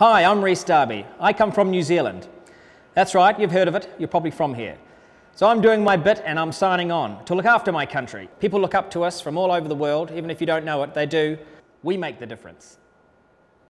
Hi, I'm Rhys Darby. I come from New Zealand. That's right, you've heard of it. You're probably from here. So I'm doing my bit and I'm signing on to look after my country. People look up to us from all over the world, even if you don't know it, they do. We make the difference.